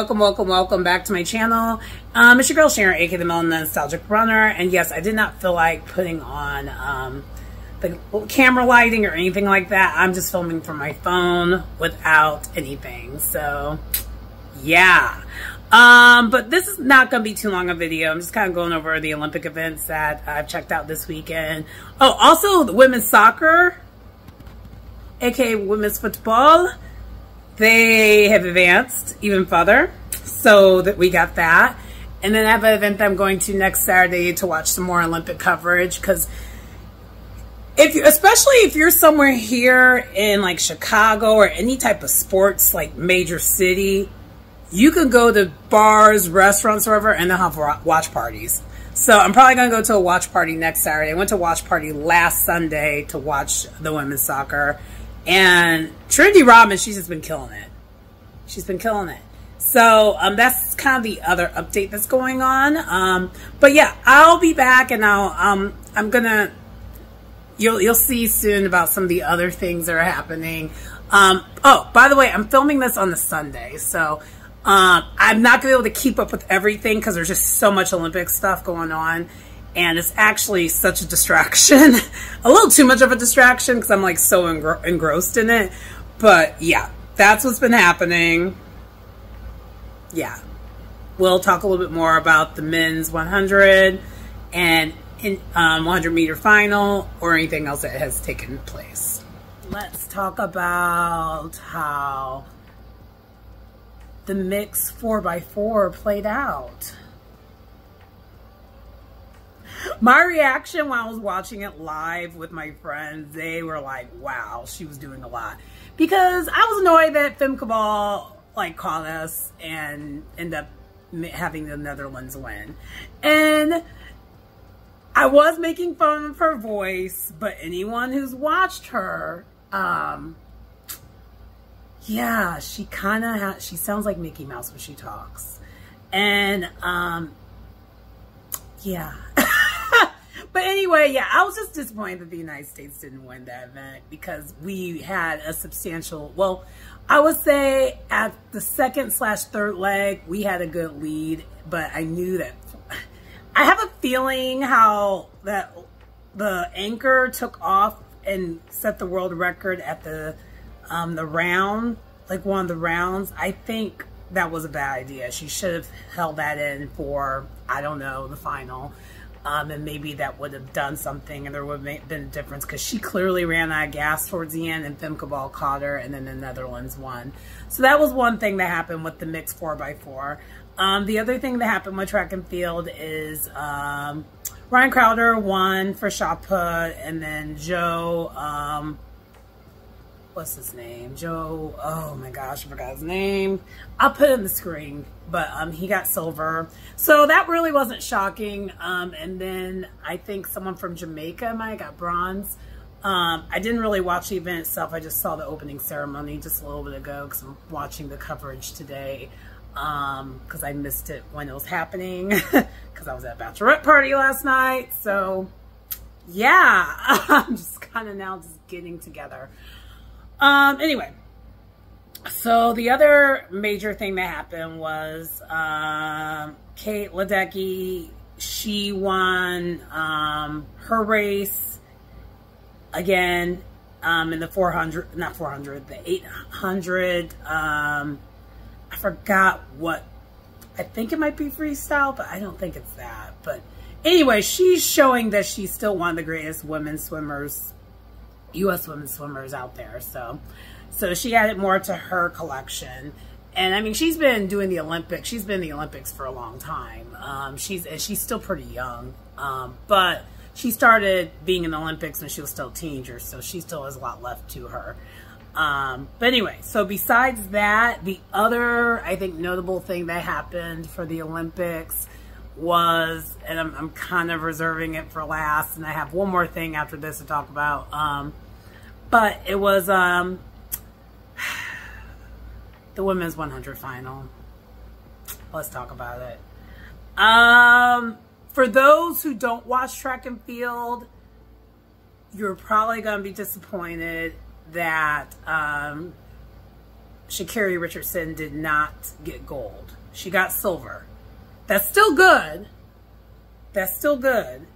Welcome, welcome, welcome back to my channel. Um, it's your girl Sharon, aka the Melanin Nostalgic Runner. And yes, I did not feel like putting on um, the camera lighting or anything like that. I'm just filming from my phone without anything. So, yeah. Um, but this is not going to be too long a video. I'm just kind of going over the Olympic events that I've checked out this weekend. Oh, also the women's soccer, aka women's football they have advanced even further. So that we got that. And then I have an event that I'm going to next Saturday to watch some more Olympic coverage because if you, especially if you're somewhere here in like Chicago or any type of sports like major city, you can go to bars, restaurants, wherever, and they'll have watch parties. So I'm probably going to go to a watch party next Saturday. I went to a watch party last Sunday to watch the women's soccer. And Trinity Rodman, she's just been killing it. She's been killing it. So um, that's kind of the other update that's going on. Um, but yeah, I'll be back and I'll um, I'm gonna you'll you'll see soon about some of the other things that are happening. Um, oh, by the way, I'm filming this on the Sunday, so um, I'm not gonna be able to keep up with everything because there's just so much Olympic stuff going on and it's actually such a distraction. A little too much of a distraction because i'm like so engr engrossed in it. But yeah that's what's been happening. Yeah. We'll talk a little bit more about the men's 100 and in, um, 100 meter final or anything else that has taken place. Let's talk about how the mix 4x4 played out my reaction when I was watching it live with my friends, they were like, wow, she was doing a lot. Because I was annoyed that Femke Bol like caught us and end up having the Netherlands win. And I was making fun of her voice, but anyone who's watched her, um, yeah, she kind of she sounds like Mickey Mouse when she talks. And, um, yeah. But anyway, yeah, I was just disappointed that the United States didn't win that event because we had a substantial, well, I would say at the second slash third leg, we had a good lead, but I knew that, I have a feeling how that the anchor took off and set the world record at the, um, the round, like one of the rounds. I think that was a bad idea. She should have held that in for, I don't know, the final. Um, and maybe that would have done something and there would have been a difference because she clearly ran out of gas towards the end and Femke Bol caught her and then the Netherlands won. So that was one thing that happened with the mixed 4x4. Um, the other thing that happened with track and field is um, Ryan Crouser won for shot put and then Joe um, what's his name? Joe, oh my gosh, I forgot his name. I'll put in the screen, but um, he got silver. So that really wasn't shocking. Um, and then I think someone from Jamaica might got bronze. Um, I didn't really watch the event itself. I just saw the opening ceremony just a little bit ago because I'm watching the coverage today because um, I missed it when it was happening because I was at a bachelorette party last night. So yeah, I'm just kind of now just getting together. Um, anyway, so the other major thing that happened was um, Kate Ledecky, she won um, her race again um, in the 400, not 400, the 800. Um, I forgot what, I think it might be freestyle, but I don't think it's that. But anyway, she's showing that she's still one of the greatest women swimmers U.S. women swimmers out there. So, so she added more to her collection. And I mean, she's been doing the Olympics. She's been in the Olympics for a long time. Um, she's and she's still pretty young, um, but she started being in the Olympics when she was still a teenager, so she still has a lot left to her. Um, but anyway, so besides that, the other I think notable thing that happened for the Olympics was, and I'm, I'm, kind of reserving it for last, and I have one more thing after this to talk about. Um, but it was um, the women's 100 final. Let's talk about it. Um, for those who don't watch track and field, you're probably going to be disappointed that um, Sha'Carri Richardson did not get gold. She got silver. That's still good. That's still good.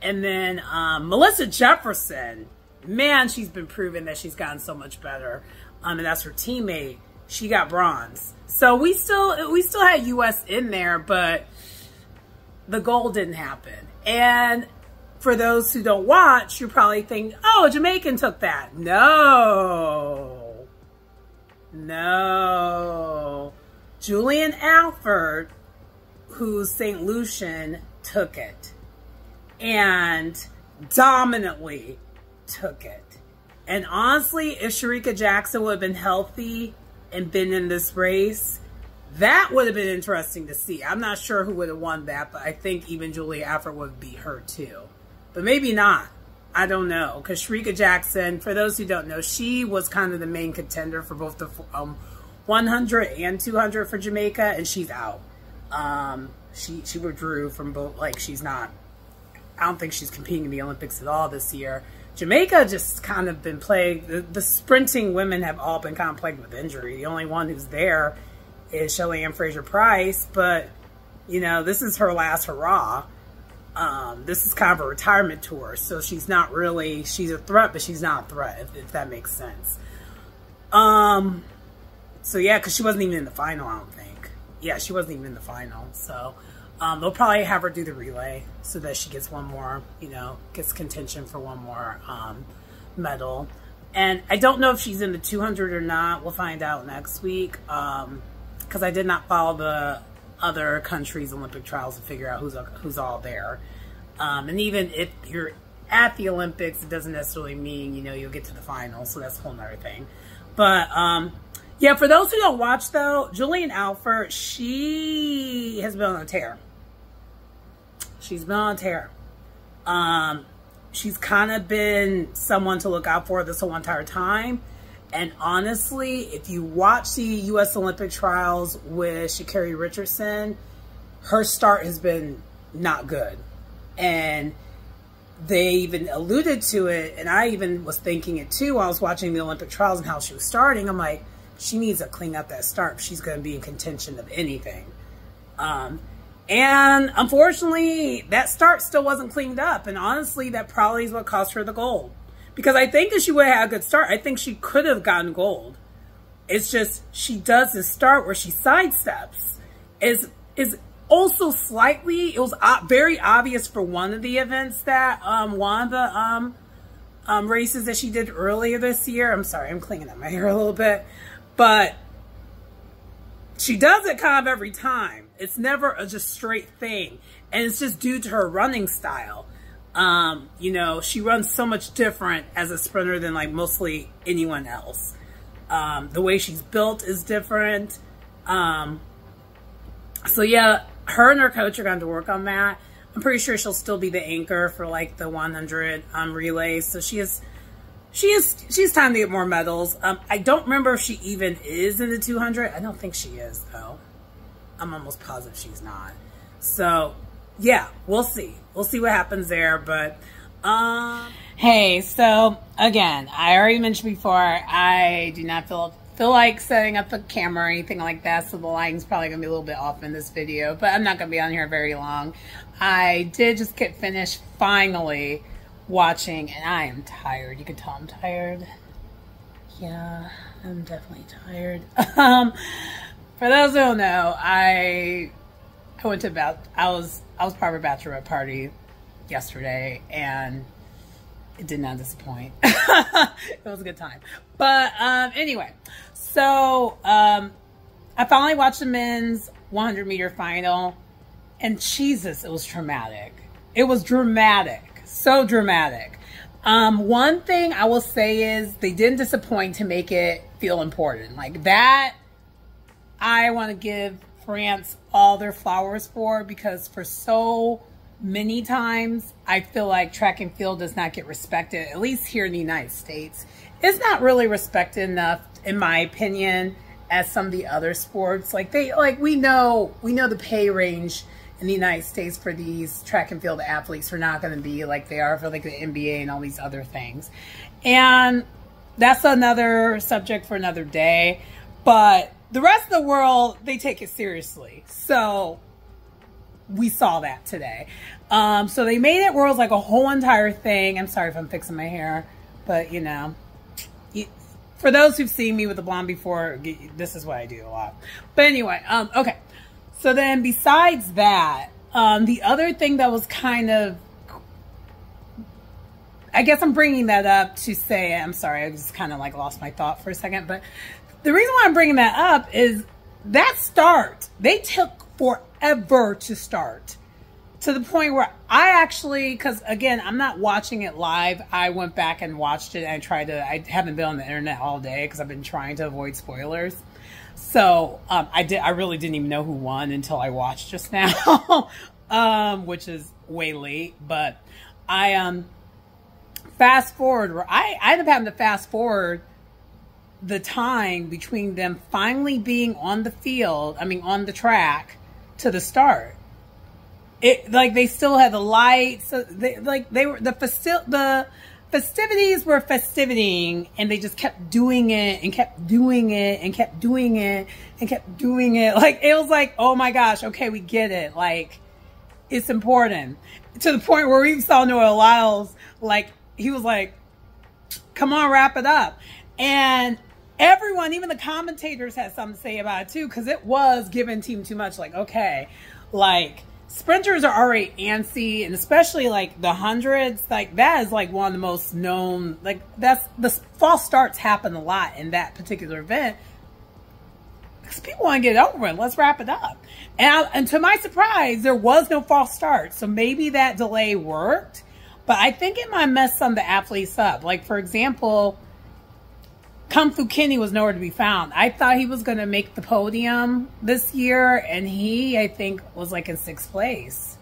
And then um, Melissa Jefferson, man, she's been proven that she's gotten so much better. Um, and that's her teammate. She got bronze. So we still we still had U.S. in there, but the gold didn't happen. And for those who don't watch, you probably think, oh, Jamaican took that. No. No. Julien Alfred, who's St. Lucian, took it. And dominantly took it. And honestly, if Shericka Jackson would have been healthy and been in this race, that would have been interesting to see. I'm not sure who would have won that, but I think even Julia Alfred would beat her too. But maybe not. I don't know. Because Shericka Jackson, for those who don't know, she was kind of the main contender for both the um, 100 and 200 for Jamaica, and she's out. Um, she, she withdrew from both, like, she's not, I don't think she's competing in the Olympics at all this year. Jamaica just kind of been plagued. The, the, sprinting women have all been kind of plagued with injury. The only one who's there is Shelly-Ann Fraser-Pryce, but, you know, this is her last hurrah. Um, this is kind of a retirement tour, so she's not really, she's a threat, but she's not a threat, if, if that makes sense. Um, so yeah, because she wasn't even in the final, I don't. Yeah, she wasn't even in the final, so... Um, they'll probably have her do the relay so that she gets one more, you know, gets contention for one more um, medal. And I don't know if she's in the 200 or not. We'll find out next week because um, I did not follow the other countries' Olympic trials to figure out who's who's all there. Um, and even if you're at the Olympics, it doesn't necessarily mean you know you'll get to the final. So that's a whole other thing. But um, yeah, for those who don't watch though, Julien Alfred, she has been on a tear. She's been on a tear. Um, she's kind of been someone to look out for this whole entire time. And honestly, if you watch the U.S. Olympic trials with Sha'Carri Richardson, her start has been not good. And they even alluded to it, and I even was thinking it too while I was watching the Olympic trials and how she was starting. I'm like, she needs to clean up that start. She's going to be in contention of anything. Um, and unfortunately, that start still wasn't cleaned up. And honestly, that probably is what cost her the gold. Because I think if she would have had a good start, I think she could have gotten gold. It's just she does this start where she sidesteps. Is is also slightly, it was very obvious for one of the events that, um, one of the um, um, races that she did earlier this year. I'm sorry, I'm cleaning up my hair a little bit. But she does it kind of every time. It's never a just straight thing. And it's just due to her running style. Um, you know, she runs so much different as a sprinter than like mostly anyone else. Um, the way she's built is different. Um, so yeah, her and her coach are going to work on that. I'm pretty sure she'll still be the anchor for like the 100 um, relays. So she is she is she's time to get more medals. Um, I don't remember if she even is in the 200. I don't think she is though. I'm almost positive she's not. So yeah, we'll see. We'll see what happens there. But um, hey, so again, I already mentioned before, I do not feel feel like setting up a camera or anything like that. So the lighting's probably gonna be a little bit off in this video, but I'm not gonna be on here very long. I did just get finished finally watching, and I am tired. You can tell I'm tired. Yeah, I'm definitely tired. um, for those who don't know, I I went to about I was I was part of a bachelorette party yesterday, and it did not disappoint. it was a good time. But um, anyway, so um, I finally watched the men's 100 meter final, and Jesus, it was traumatic. It was dramatic so dramatic. Um, one thing I will say is they didn't disappoint to make it feel important. Like that, I want to give France all their flowers for because for so many times I feel like track and field does not get respected, at least here in the United States. It's not really respected enough, in my opinion, as some of the other sports. Like they, like we know, we know the pay range in the United States for these track and field athletes are not going to be like they are for like the NBA and all these other things. And that's another subject for another day. But the rest of the world, they take it seriously. So we saw that today. Um, so they made it where it was like a whole entire thing. I'm sorry if I'm fixing my hair, but you know, for those who've seen me with the blonde before, this is what I do a lot. But anyway, um, okay. So then besides that, um, the other thing that was kind of, I guess I'm bringing that up to say, I'm sorry, I just kind of like lost my thought for a second, but the reason why I'm bringing that up is that start, they took forever to start to the point where I actually, because again, I'm not watching it live. I went back and watched it and tried to. I haven't been on the internet all day because I've been trying to avoid spoilers. So um, I did. I really didn't even know who won until I watched just now, um, which is way late. But I um fast forward. I I ended up having to fast forward the time between them finally being on the field. I mean, on the track to the start it like they still had the lights. So they like they were the festi- the festivities were festivitying and they just kept doing it and kept doing it and kept doing it and kept doing it. Like it was like, oh my gosh, okay, we get it. Like it's important. To the point where we saw Noah Lyles, like he was like, come on, wrap it up. And everyone, even the commentators had something to say about it too, because it was giving team too much. Like, okay, like sprinters are already antsy and especially like the hundreds like that is like one of the most known like that's the false starts happen a lot in that particular event. Because people want to get it over with let's wrap it up. And, I, and to my surprise there was no false start so maybe that delay worked but i think it might mess some of the athletes up. Like for example Kung Fu Kenny was nowhere to be found. I thought he was going to make the podium this year, and he, I think, was like in sixth place.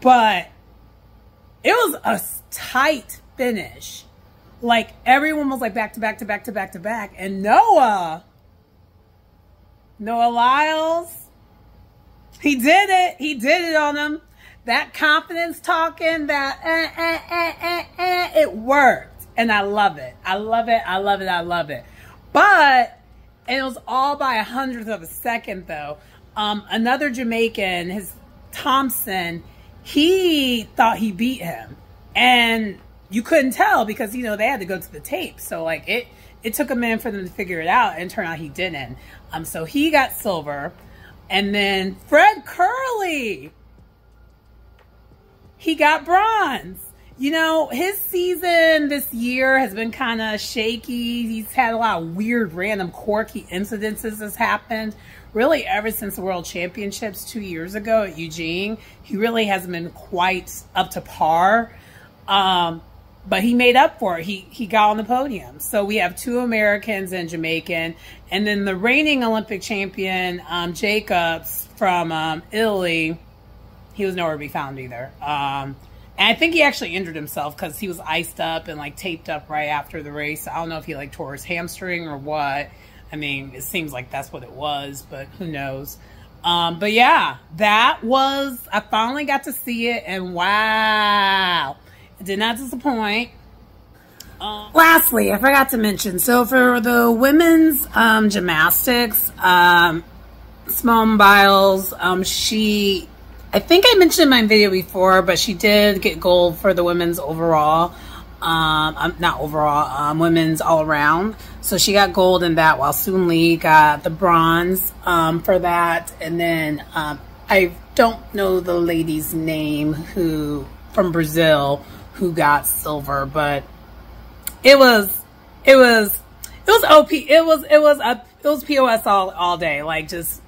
But it was a tight finish. Like everyone was like back to back to back to back to back. And Noah, Noah Lyles, he did it. He did it on him. That confidence talking, that eh, eh, eh, eh, eh, it worked. And I love it. I love it. I love it. I love it. But, it was all by a hundredth of a second though. Um, another Jamaican, his Thompson, he thought he beat him. And you couldn't tell because, you know, they had to go to the tape. So like it, it took a minute for them to figure it out and turn out he didn't. Um, so he got silver. And then Fred Kerley, he got bronze you know, his season this year has been kind of shaky. He's had a lot of weird, random, quirky incidences that's happened. Really, ever since the World Championships two years ago at Eugene, he really hasn't been quite up to par. Um, but he made up for it. He he got on the podium. So we have two Americans and Jamaican, and then the reigning Olympic champion um, Jacobs from um, Italy. He was nowhere to be found either. Um, and I think he actually injured himself because he was iced up and like taped up right after the race. I don't know if he like tore his hamstring or what. I mean, it seems like that's what it was, but who knows. Um, but yeah, that was, I finally got to see it and wow, it did not disappoint. Um, Lastly, I forgot to mention, so for the women's um, gymnastics, um, Simone Biles, um, she I think I mentioned in my video before, but she did get gold for the women's overall. Um, um, not overall, um, women's all around. So she got gold in that while Suni Lee got the bronze um, for that. And then um, I don't know the lady's name who from Brazil who got silver, but it was, it was, it was OP. It was, it was a, it was POS all, all day. Like just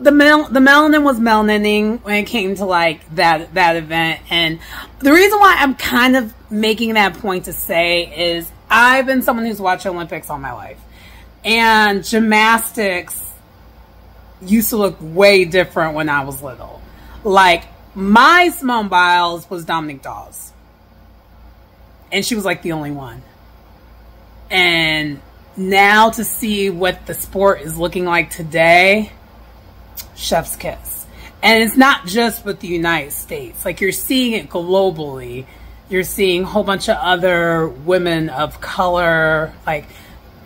the mel the melanin was melanining when it came to like that that event. And the reason why i'm kind of making that point to say is i've been someone who's watched olympics all my life. And gymnastics used to look way different when i was little. Like my Simone Biles was Dominique Dawes. And she was like the only one. And now to see what the sport is looking like today chef's kiss. And it's not just with the United States. Like you're seeing it globally. You're seeing a whole bunch of other women of color. Like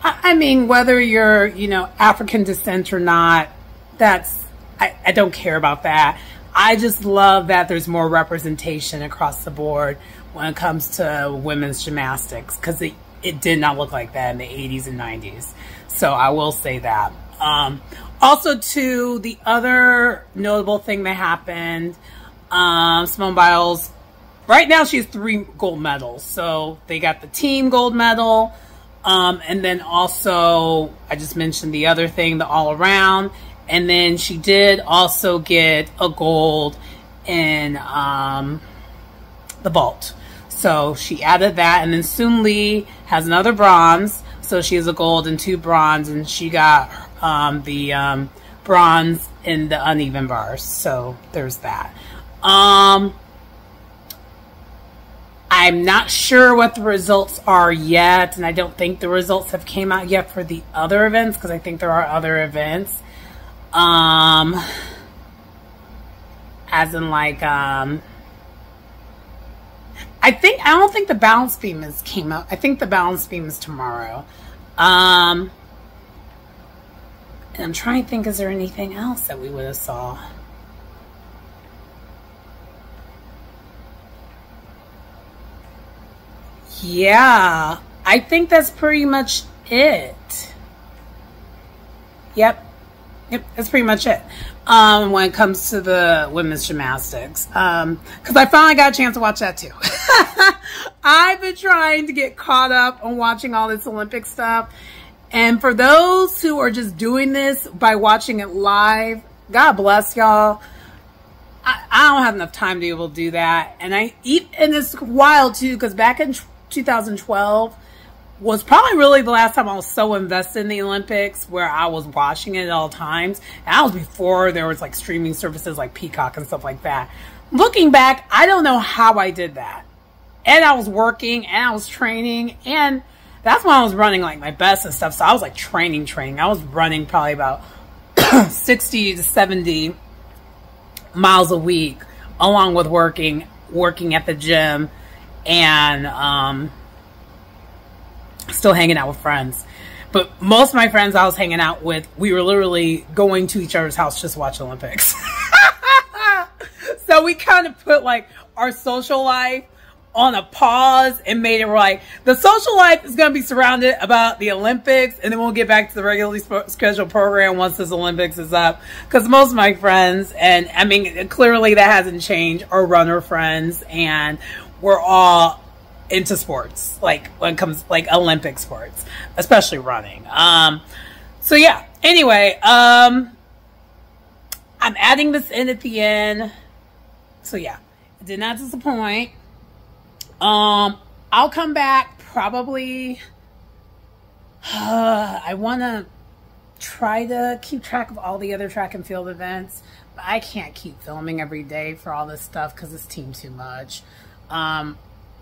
I mean, whether you're, you know, African descent or not, that's, I, I don't care about that. I just love that there's more representation across the board when it comes to women's gymnastics because it, it did not look like that in the 80s and 90s. So I will say that. Um, also, to the other notable thing that happened, um, Simone Biles, right now she has three gold medals. So they got the team gold medal, um, and then also, I just mentioned the other thing, the all around. And then she did also get a gold in um, the vault. So she added that. And then Suni Lee has another bronze. So she has a gold and two bronze. And she got um, the um, bronze in the uneven bars. So there's that. Um, I'm not sure what the results are yet, and I don't think the results have came out yet for the other events because I think there are other events. Um, as in like, um, I think I don't think the balance beam is came out. I think the balance beam is tomorrow. Um, and I'm trying to think, is there anything else that we would have saw? Yeah, I think that's pretty much it. Yep. Yep, that's pretty much it. Um, when it comes to the women's gymnastics. Um, cause I finally got a chance to watch that too. I've been trying to get caught up on watching all this Olympic stuff. And for those who are just doing this by watching it live, God bless y'all. I, I don't have enough time to be able to do that. And I eat, and it's wild too, because back in 2012 was probably really the last time I was so invested in the Olympics where I was watching it at all times. And that was before there was like streaming services like Peacock and stuff like that. Looking back, I don't know how I did that. And I was working and I was training and that's when I was running like my best and stuff. So I was like training, training. I was running probably about 60 to 70 miles a week along with working, working at the gym and um, still hanging out with friends. But most of my friends I was hanging out with, we were literally going to each other's house just to watch Olympics. so we kind of put like our social life on a pause and made it like the social life is going to be surrounded about the Olympics and then we'll get back to the regularly scheduled program once this Olympics is up. Because most of my friends, and I mean, clearly that hasn't changed, are runner friends and we're all into sports, like when it comes like Olympic sports, especially running. Um, so yeah. Anyway, um, I'm adding this in at the end. So yeah, did not disappoint. Um, I'll come back probably. Uh, I want to try to keep track of all the other track and field events, but I can't keep filming every day for all this stuff because it's team too much. Um,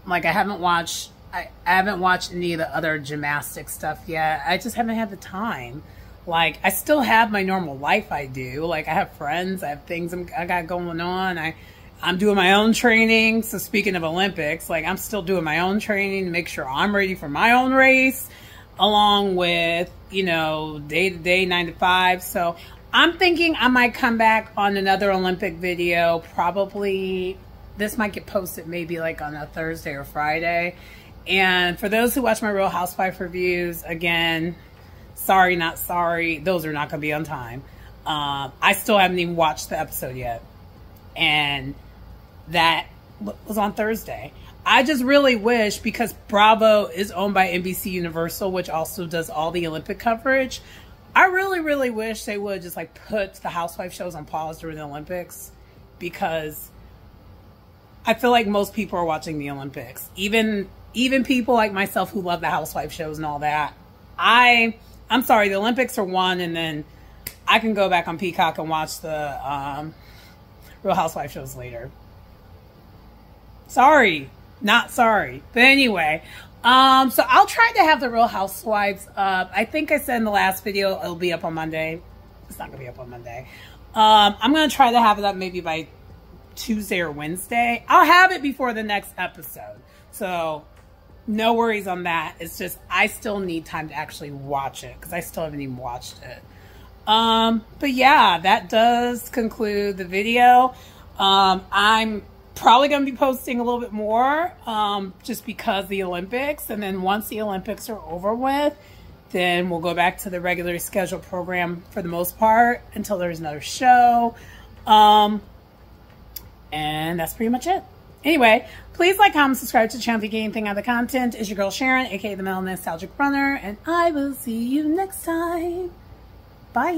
like I haven't watched, I, I haven't watched any of the other gymnastic stuff yet. I just haven't had the time. Like I still have my normal life I do. Like I have friends, I have things I'm, I got going on. I, I'm doing my own training. So speaking of Olympics, like I'm still doing my own training to make sure I'm ready for my own race along with, you know, day to day, nine to five. So I'm thinking I might come back on another Olympic video probably this might get posted maybe like on a Thursday or Friday. And for those who watch my Real Housewife reviews, again, sorry, not sorry. Those are not going to be on time. Um, I still haven't even watched the episode yet. And that was on Thursday. I just really wish because Bravo is owned by NBC Universal, which also does all the Olympic coverage. I really, really wish they would just like put the housewife shows on pause during the Olympics because I feel like most people are watching the Olympics. Even even people like myself who love the housewife shows and all that. I I'm sorry, the Olympics are one and then I can go back on Peacock and watch the um, Real Housewife shows later. Sorry, not sorry. But anyway, um, so I'll try to have the Real Housewives up. I think I said in the last video it'll be up on Monday. It's not gonna be up on Monday. Um, I'm gonna try to have it up maybe by Tuesday or Wednesday. I'll have it before the next episode. So no worries on that. It's just I still need time to actually watch it because I still haven't even watched it. Um, but yeah, that does conclude the video. Um, I'm probably going to be posting a little bit more um, just because the Olympics. And then once the Olympics are over with, then we'll go back to the regular scheduled program for the most part until there's another show. Um, and that's pretty much it. Anyway, please like, comment, subscribe to the channel if you get anything out of the content. Is your girl Sharon, aka the Melanin Nostalgic Runner, and I will see you next time. Bye.